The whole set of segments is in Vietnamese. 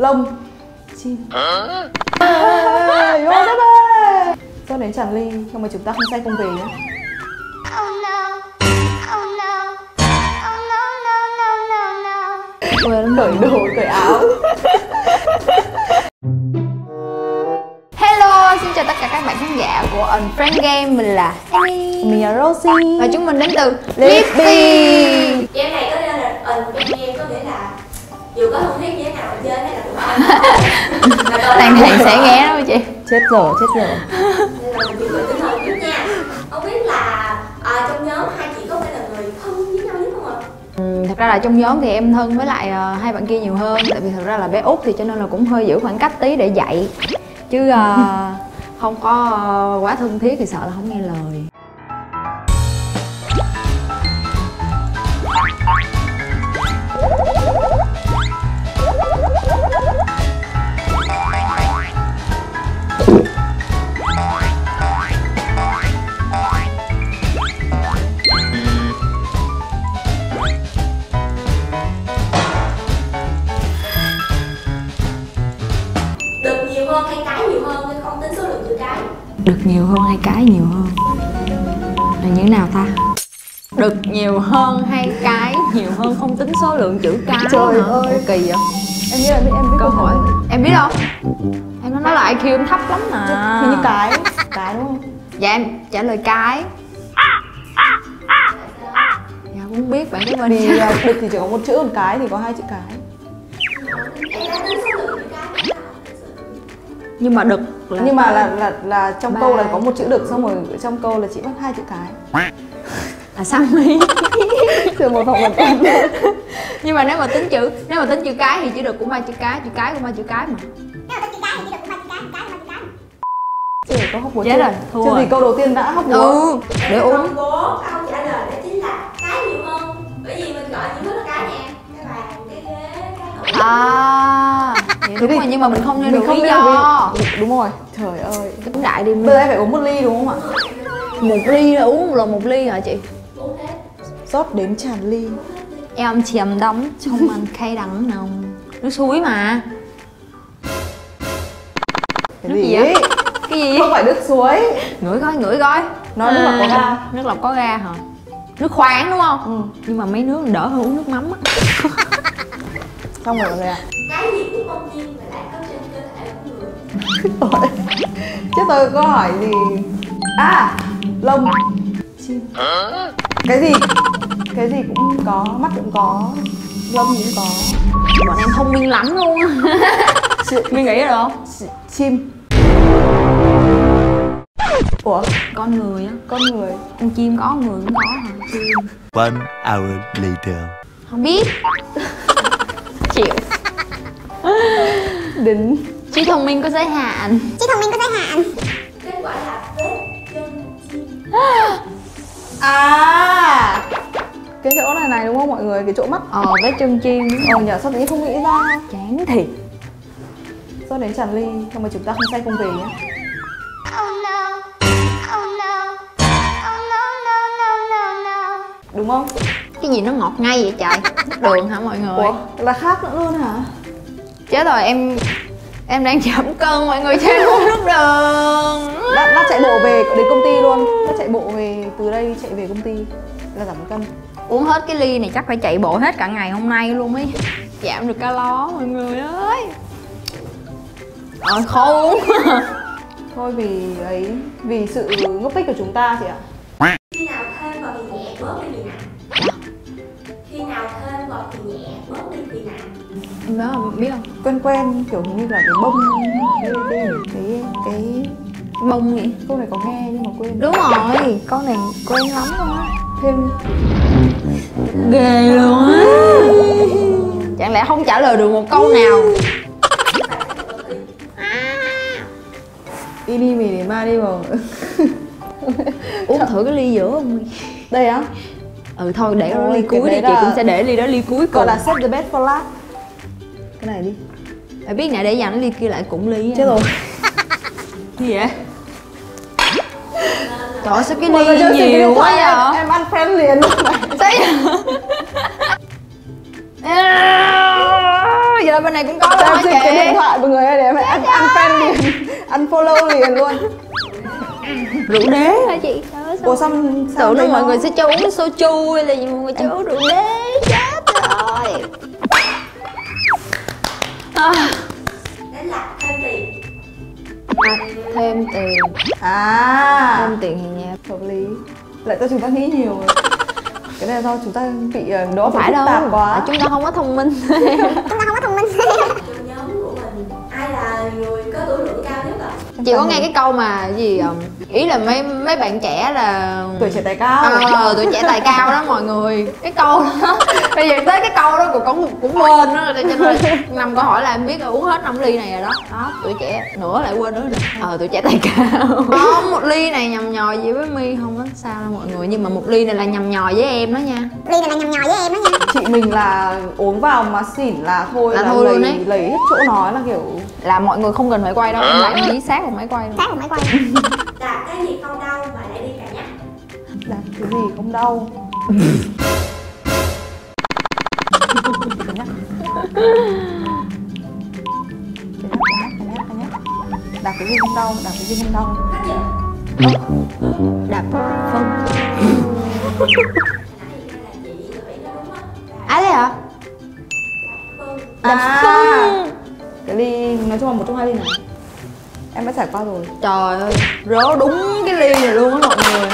lông chim à, đó bê do đến tràn ly nhưng mà chúng ta không say không về nhé Oh no. Oh no. Oh no, no, no, no, no. Ôi, nó cởi đồ, cởi áo. Hello, xin chào tất cả các bạn khán giả của Unfriend Game. Mình là Amy Mình là Rosie. Và chúng mình đến từ Lippy. Game này có nên là bên game có nghĩa là dù có không biết Tàn thiện sẽ nghe đó chị. Chết rồi, chết rồi. Nên là mình chuẩn bị tinh thần chút nha Không biết là trong nhóm hai chị có phải là người thân với nhau nhất không ạ? ừ, Thật ra là trong nhóm thì em thân với lại ờ, hai bạn kia nhiều hơn. Tại vì thật ra là bé út thì cho nên là cũng hơi giữ khoảng cách tí để dạy. Chứ ờ, không có ờ, quá thân thiết thì sợ là không nghe lời Được nhiều hơn hay cái nhiều hơn Là như thế nào ta? Được nhiều hơn hay cái nhiều hơn không tính số lượng chữ cái Trời hả? ơi. Kỳ vậy? Em nghĩ là biết, em biết câu hỏi em biết không em nói là IQ em thấp lắm mà Thì như cái, cái đúng không? dạ em trả lời cái dạ cũng biết bạn cái bên Vì à, đực thì chỉ có một chữ, còn cái thì có hai chữ cái? Nhưng mà đực là Nhưng mà là là là trong Ba. câu là có một chữ đực xong rồi trong câu là chị bắt hai chữ cái. Là sao mi Từ một phòng một em nhưng mà nếu mà tính chữ nếu mà tính chữ cái thì chữ đực cũng ba chữ cái chữ cái cũng ba chữ cái mà. Chưa có học Chết chưa rồi, thua Chưa gì câu đầu tiên đã học búa ừ để uống. Công bố câu trả lời đó chính là cái nhiều hơn. Bởi vì mình gọi những thứ là cái nè Cái bàn, cái ghế, cái hộp à vậy đúng rồi nhưng mà mình không nêu Mình được không lý do vì- Đúng rồi, trời ơi tính đại đi Bây giờ phải uống một ly đúng không ạ? một ly là uống một lần một ly hả chị Rót đến tràn ly Em chìm đắm trong màn khay đắng nồng Nước suối mà Cái Nước gì vậy? Cái gì? Không phải nước suối Ngửi coi, ngửi coi Nó nước lọc có ga. Nước lọc có ga hả? Nước khoáng đúng không? Ừ. Nhưng mà mấy nước đỡ hơn uống nước mắm á Xong rồi mọi người ạ Cái gì cũng không chim mà lại có trên cơ thể của người. Chứ tôi có hỏi gì? À, lông Chim Cái gì? Cái gì cũng có, mắt cũng có Lông cũng có. Bọn em thông minh lắm luôn. Mình nghĩ rồi không? chi- Chim. Ủa, Con người á. Con người. Con chim có, người cũng có hả? Chim One hour later. Không biết Chịu Đến Trí thông minh có giới hạn Trí thông minh có giới hạn. Kết quả là vết chân chim À Cái chỗ này này đúng không mọi người? Cái chỗ mắt Ờ, với chân chim Ờ nhờ sao tự nhiên không nghĩ ra Chán thiệt Do đến tràn ly Nhưng mà chúng ta không say không về nhé Oh no. Oh no. Oh no, no, no, no, no. Đúng không? Cái gì nó ngọt ngay vậy trời? Nước đường hả mọi người? Ủa, là khác nữa luôn hả? Chết rồi em Em đang giảm cân mọi người em uống nước đường. Lát, lát chạy bộ về đến công ty luôn. Lát chạy bộ về từ đây chạy về công ty Là giảm cân. Uống hết cái ly này chắc phải chạy bộ hết cả ngày hôm nay luôn mới giảm được calo mọi người ơi. Ờ khó uống Thôi vì ấy Vì sự ngốc nghếch của chúng ta chị ạ Em biết không? Quen quen kiểu như là cái bông Cái, cái, cái, cái Bông vậy câu này có nghe nhưng mà quên. Đúng rồi, con này quen lắm luôn á. Thêm. Ghê luôn á. Chẳng lẽ không trả lời được một câu nào? Ini mì để ma đi vào Uống thử cái ly giữa không? Đây á. Ừ thôi để ly cuối đi chị cũng sẽ để ly đó ly cuối cùng. là set the best for last Cái này đi. Phải biết nãy để dành ly kia lại cũng ly á. Chết rồi. Gì vậy? Trời ơi sao cái ly nhiều điện quá vậy? Em, em ăn friend liền Sao vậy? À, Giờ bên này cũng có luôn xin cái điện thoại mọi người ơi để em ăn ăn fan liền. Ăn follow liền luôn. Rượu đế. Hả chị? Ủa sao sao tưởng đây đâu mọi người sẽ cho uống cái soju hay là gì mọi người cho uống rượu đế à, đánh lạc thêm tiền. À, thêm tiền. À. Thêm tiền thì nhà hợp lý. Lại do chúng ta nghĩ nhiều rồi. Cái này là do chúng ta bị ờ, đó phải đâu tạp quá. Tại chúng ta không có thông minh. Chúng ta không có thông minh. Nhóm của mình ai là người có tuổi lượng cao nhất ạ? Chị có nghe cái câu mà gì um, ý là mấy mấy bạn trẻ là tuổi trẻ tài cao. Ờ, tuổi trẻ tài cao đó mọi người. Cái câu đó bây giờ tới cái câu đó cũng cũng cũng quên đó cho nên là năm câu hỏi là em biết là uống hết năm ly này rồi đó. Đó tuổi trẻ nữa lại quên nữa rồi. Ờ tuổi trẻ tài cao. Có một ly này nhầm nhò gì với mi không có sao đâu mọi người. Nhưng mà một ly này là nhầm nhò với em đó nha. Ly này là nhầm nhò với em đó nha. Chị mình là uống vào mà xỉn là thôi Là là, thôi lấy, luôn ấy. lấy hết chỗ nói là kiểu là mọi người không cần phải quay đâu em lại dí sát vào máy quay luôn. Sáng một máy quay đạt cái gì không đau mà lại đi cả nhắc là cái gì không đau? Đạp cái gì không đau, đạp cái gì không đau? Đạp á à thế hả? Đạp À. phân Cái ly, nói chung là một trong hai ly này Em đã trải qua rồi trời ơi rớ đúng cái ly này luôn á mọi người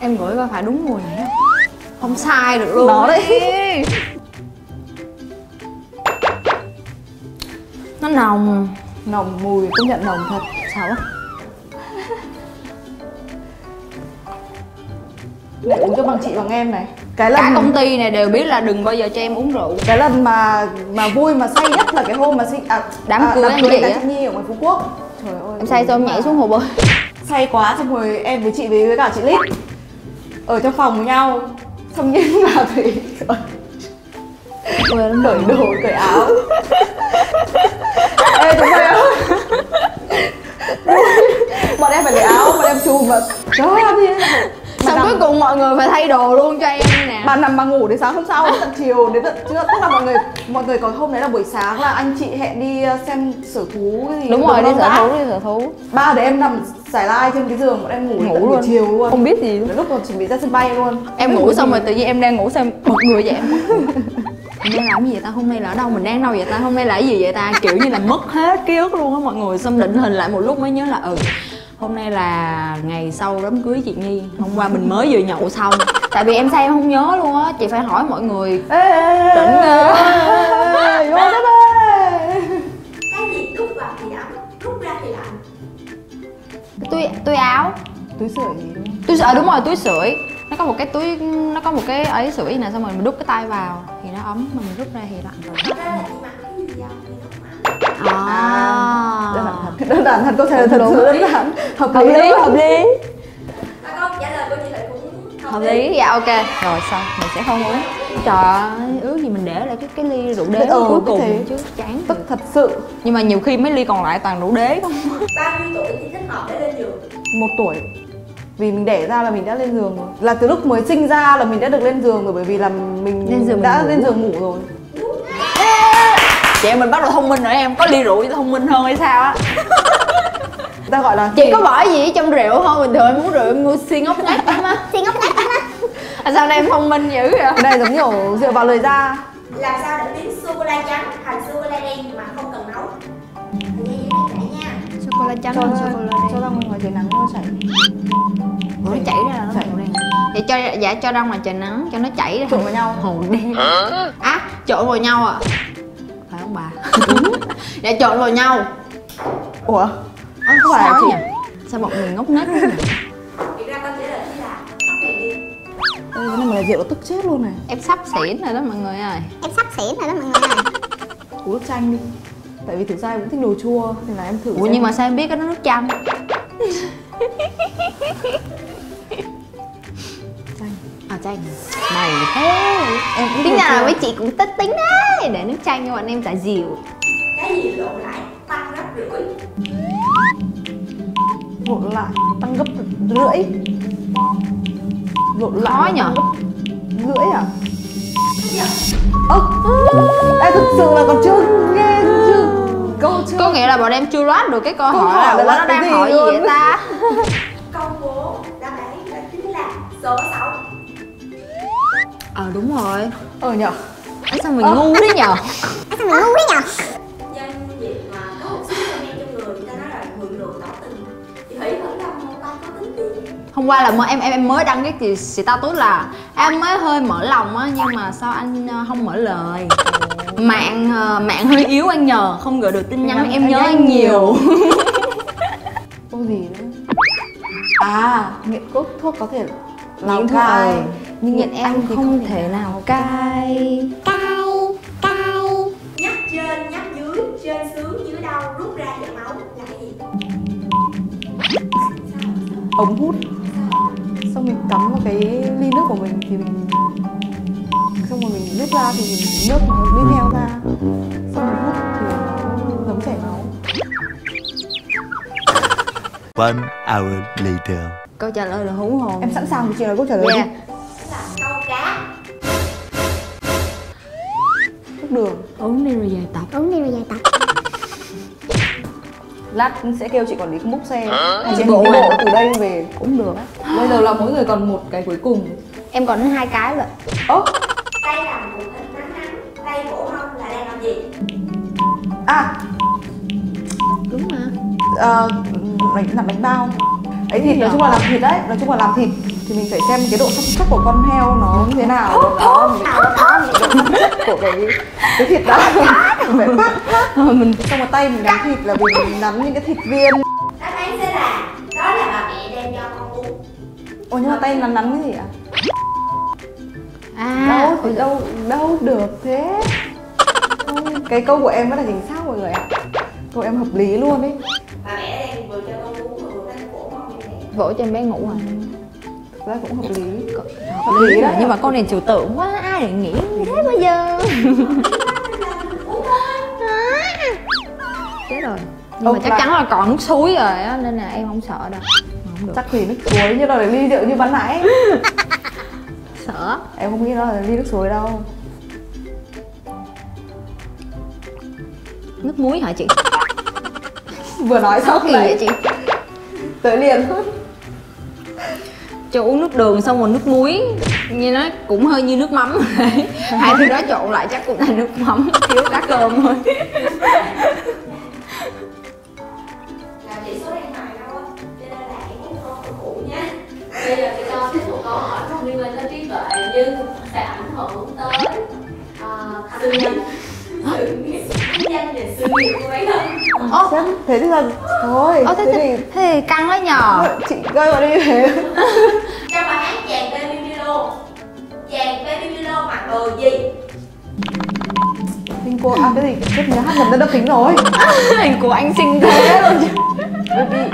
em gửi coi phải đúng mùi này không? không sai được luôn á. đấy. nó nồng Nồng mùi, công nhận nồng thật sao á Lại uống cho bằng chị bằng em này Cái lần cả công ty này đều biết là đừng bao giờ cho em uống rượu. Cái lần mà mà vui mà say nhất là cái hôm mà sinh à, Đám à, cưới đám anh cưới chị Nhi ở ngoài Phú Quốc. Trời ơi em say xong em nhảy xuống hồ bơi. Say quá xong rồi em với chị với, với cả chị Lít ở trong phòng với nhau. Xong nhiên là thì lắm cởi đồ cởi áo. Ê chúng mày ơi bọn em phải cởi áo bọn em chùm mà. Trời ơi xong nằm- cuối cùng mọi người phải thay đồ luôn cho em nè? Bà nằm bà ngủ đến sáng hôm sau đến tận chiều đến tận trưa. Tức là mọi người mọi người có hôm đấy là buổi sáng là anh chị hẹn đi uh, xem sở thú cái gì đúng rồi đi sở thú đi sở thú. Ba để em nằm giải lai trên cái giường bọn em ngủ, Ngủ luôn. chiều luôn. Không biết gì Đến lúc mà chuẩn bị ra sân bay luôn. Em ngủ xong rồi tự nhiên em đang ngủ xong bật người dậy em mình đang làm gì vậy ta? Hôm nay là ở đâu? Mình đang đâu vậy ta? Hôm nay là cái gì vậy ta? Kiểu như là mất hết ký ức luôn á mọi người. Xong định hình lại một lúc mới nhớ là ừ hôm nay là ngày sau đám cưới chị Nhi hôm qua mình mới vừa nhậu xong. Tại vì em say em không nhớ luôn á. Chị phải hỏi mọi người. Ê ê ê Tỉnh cái gì? Rút vào thì đậm rút ra thì lạnh túi túi áo. Túi sưởi. Gì đúng không túi sưởi đúng rồi túi sưởi. Nó có một cái túi nó có một cái ấy sưởi nè xong rồi mình đút cái tay vào thì nó ấm mà mình rút ra thì lạnh rồi. À đơn giản thật đơn giản thật có thể là thật Đúng. sự đơn giản. Hợp hợp lý lý. đúng hợp không? lý. Và câu trả lời của chị Thủy cũng hợp lý. dạ ok. Rồi xong mình sẽ không uống. Trời ơi ước gì mình để lại cái cái ly rượu đế Ừ, cuối cùng thế. chứ chán tức thật sự. Nhưng mà nhiều khi mấy ly còn lại toàn rượu đế không? Bao nhiêu tuổi thì thích hợp để lên giường? Một tuổi. Vì mình đẻ ra là mình đã lên giường rồi. Là từ lúc mới sinh ra là mình đã được lên giường rồi bởi vì là mình Lên giường đã mình lên giường ngủ rồi chị em mình bắt đầu thông minh rồi em có ly rượu thì thông minh hơn hay sao á? Ta gọi là chị có bỏ gì ở trong rượu không? Bình thường em uống rượu em mua xi ngốc ngách lắm á. Xì ngốc ngách lắm á. À, sao đây em thông minh dữ vậy? Này giống kiểu dựa vào lời ra. Làm sao để biến sô cô la trắng thành sô cô la đen mà không cần nấu? Sô cô la trắng sô cô la cho đen ra ngoài trời nắng nó chảy. Nó chảy ra là nó đen. Cho dạ cho ra ngoài trời nắng cho nó chảy ra. Trộn vào nhau. Màu đen. Á trộn vào nhau à không bà. Dạ trộn vào nhau. Ủa? Ơ, Không phải chị- nhỉ sao một người ngốc nghếch thế nhỉ? thực ra câu trả lời chỉ là tắt đèn đi. Ê, cái này mà là rượu nó tức chết luôn này. Em sắp xỉn rồi đó mọi người ơi. Em sắp xỉn rồi đó mọi người ơi. Uống nước chanh đi. Tại vì thực ra em cũng thích đồ chua nên là em thử ủa xem. nhưng mà sao em biết cái đó nước chanh chanh à chanh mày thế. Em cũng tính là mấy chị cũng tích tính đấy. Để nước chanh cho bọn em xả dịu cái gì lộn lại? Tăng gấp rưỡi. Lộn lại tăng gấp rưỡi. Lộn lại Khó nhở? tăng gấp rưỡi à? Ơ Ê thực sự là còn chưa nghe chưa? Câu chưa? Có nghĩa là bọn em chưa loát được cái câu Câu hỏi hỏi là là nó cái đang gì hỏi gì vậy ta? Công bố đáp án đó chính là số 6 ờ đúng rồi. Ờ nhở Ê, sao mình ngu đấy nhờ? Nhân dịp mà có một xíu men trong người người ta nói là mượn đường tỏ tình chị thủy vẫn là một con có tính tiền hôm qua là em em em mới đăng cái gì status là em mới hơi mở lòng á nhưng mà sao anh ờ, không mở lời? Mạng ờ, mạng hơi yếu anh nhờ không gửi được tin nhắn em nhớ anh nhiều. câu gì nữa? À nghiện thuốc thuốc có thể làm cai. Nhưng nghiện nghiện em thì không thể nào cai nhấp trên nhấp dưới trên sướng dưới đau rút ra chảy máu. Là cái gì? Ống hút. Xong mình cắm vào cái ly nước của mình thì mình xong rồi mình rút ra thì mình nước nó đi theo ra. Xong mình hút thì nó giống chảy máu. One hour later. câu trả lời là hú hồn. Em sẵn sàng chị nói câu trả lời yeah. Đi rồi về tập. Uống đi rồi về tập. Lát sẽ kêu chị quản lý múc xe. Hay chị bộ bộ à? từ đây về cũng được. Á bây giờ là mỗi người còn một cái cuối cùng. Em còn hai cái rồi. Ố tay làm một hình nắng nắng tay vỗ hông là đang làm gì? À. Đúng mà. Ờ, đánh làm bánh bao. Ấy thịt nói chung là làm thịt đấy nói chung là làm thịt thì mình phải xem cái độ sắc sắc của con heo nó như thế nào đó mình phải mình sắc của cái cái thịt đó. Phải mình xong rồi tay mình nắn thịt là mình nắn những cái thịt viên. Đáp án sẽ là đó là bà mẹ đem cho con uống. Ồ nhưng mà tay nắn nắn cái gì ạ? À đâu thì đâu đâu được thế. Cái câu của em rất là chính xác mọi người ạ. Câu em hợp lý luôn ấy. Bà mẹ đem vừa cho con uống vừa vỗ cho em bé ngủ rồi Thực ra cũng hợp lý. Hợp lý rồi nhưng mà con này trừu tượng quá ai lại nghĩ như thế bây giờ? Chết rồi. Nhưng mà Ông chắc là- chắn là còn nước suối rồi á nên là em không sợ đâu. Không chắc thì nước suối như là ly rượu như ban nãy. Sợ. Em không nghĩ đó là ly nước suối đâu. Nước muối hả chị? Vừa nói xong đấy chị? tới liền cho uống nước đường xong rồi nước muối. Như nó cũng hơi như nước mắm. Hai thứ đó trộn lại chắc cũng thành nước mắm thiếu cá cơm thôi. Là là nha. Bây giờ thì cho tiếp một câu hỏi không liên quan tới trí tuệ nhưng sẽ ảnh hưởng tới uh, sự nghiệp. Sự nghiệp. Của bản thân Xem, thế thì là thôi ô thế, thế thì thế thì căng đấy nhờ. Chị gây vào đi thế trong bài hát chàng Baby Milo. Chàng Baby Milo mặc đồ gì? Hình cô à cái gì? Chết nhớ hát gần đất đất kính rồi. Hình của anh xinh thế luôn. Chứ baby.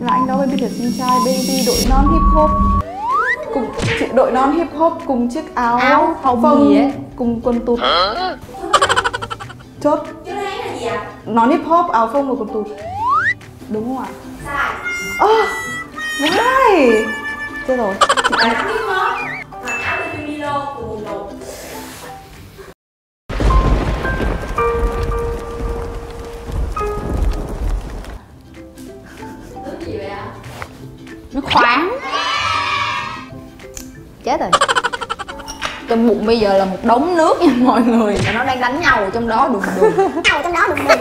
Là anh đó baby là sinh trai. Baby đội non hip hop. Cùng chị đội non hip hop cùng chiếc áo Áo phông gì ấy. cùng quần tụt. Chốt. Chứ đoán là gì ạ? Non hip hop áo phông và quần tụt đúng không ạ? Sai. Ơ why chết rồi. Chị ạ? Nó khoáng. Chết rồi. Trong bụng bây giờ là một đống nước nha mọi người. Và nó đang đánh nhau trong đó đùng đùng. Đầu trong đó đùng đùng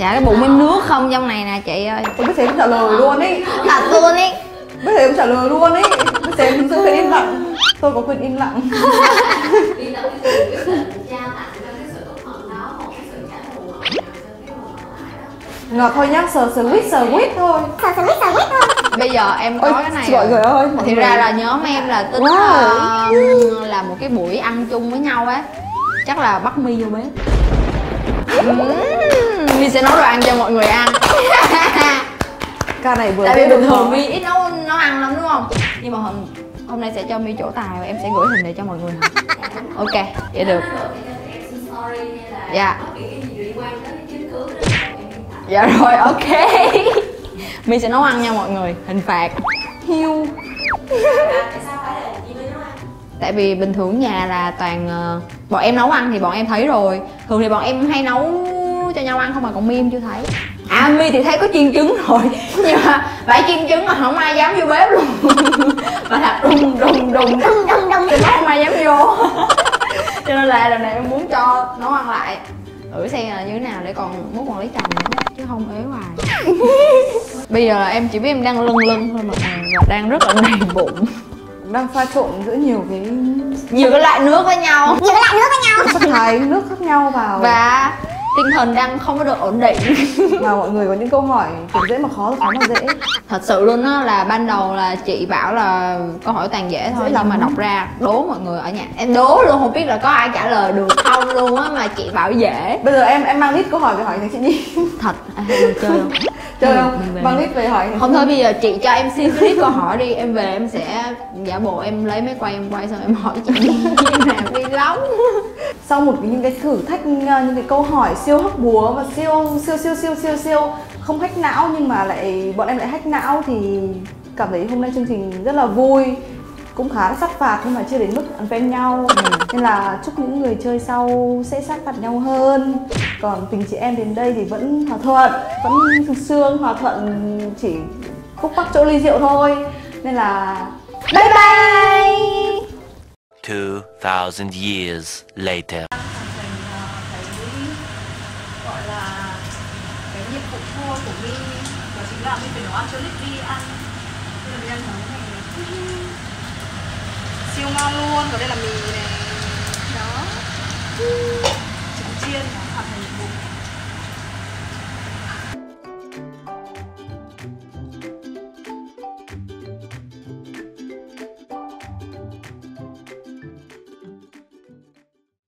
dạ cái bụng em nước không trong này nè chị ơi. Tôi biết thế em trả lời luôn ý. Thật luôn ý. Biết em trả lời luôn ý. Biết thế em giữ im lặng. Tôi có quyền im lặng. Ngọt thôi nhá sờ sờ quýt sờ quýt thôi. Sờ sờ quýt sờ quýt thôi. Bây giờ em có ôi cái này mọi người ơi mọi thì người. ra là nhóm em là tính Wow. ờ, là một cái buổi ăn chung với nhau á. Chắc là bắt mi vô bếp. Ừm, mi sẽ nấu đồ ăn cho mọi người ăn. Ca này vừa tại vì bình thường mi ít nấu nấu ăn lắm đúng không? Nhưng mà hôm hôm nay sẽ cho mi chỗ tài và em sẽ gửi hình này cho mọi người ok vậy được. Dạ. dạ rồi ok. Mi sẽ nấu ăn nha mọi người hình phạt. Hiu. Tại vì bình thường nhà là toàn ờ, bọn em nấu ăn thì bọn em thấy rồi. Thường thì bọn em hay nấu cho nhau ăn không mà còn mi em chưa thấy. À mi thì thấy có chiên trứng rồi nhưng mà phải chiên trứng mà không ai dám vô bếp luôn. Mà thật đùng đùng đùng đùng đùng đùng thì nó không ai dám vô. Cho nên là lần này em muốn cho nấu ăn lại. Thử xem là như thế nào để còn muốn còn lấy chồng nữa chứ không ế hoài. Bây giờ em chỉ biết em đang lưng lưng thôi mà và đang rất là đầy bụng đang pha trộn giữa nhiều cái nhiều cái loại nước với nhau. Sắc thái nước khác nhau vào? Và tinh thần đang không có được ổn định. Mà mọi người có những câu hỏi từ dễ mà khó khó mà dễ. Thật sự luôn á là ban đầu là chị bảo là câu hỏi toàn dễ thôi Dễ nhưng mà đọc ra đố mọi người ở nhà. Em đố luôn không biết là có ai trả lời được không luôn á mà chị bảo dễ. Bây giờ em em mang list câu hỏi về hỏi thằng chị nhi thật à, chơi. không chơi không? mang list về hỏi. Không thôi bây giờ chị cho em xin clip câu hỏi đi. Em về em sẽ giả bộ em lấy máy quay em quay xong em hỏi chị. Em làm đi lắm. Sau một cái- những cái thử thách uh, những cái câu hỏi siêu hóc búa và siêu siêu siêu siêu siêu siêu không hack não nhưng mà lại bọn em lại hack não thì cảm thấy hôm nay chương trình rất là vui cũng khá là sát phạt nhưng mà chưa đến mức ăn phen nhau nên là chúc những người chơi sau sẽ sát phạt nhau hơn. Còn tình chị em đến đây thì vẫn hòa thuận vẫn sương sương hòa thuận chỉ khúc mắc chỗ ly rượu thôi. Nên là bye bye! 2,000 years later. gọi là cái nhiệm vụ thua của mi đó chính là mi phải nấu ăn cho Lizzy ăn đây là mi ăn nấu này siêu ngon luôn và đây là mì này trứng chiên nó hoàn thành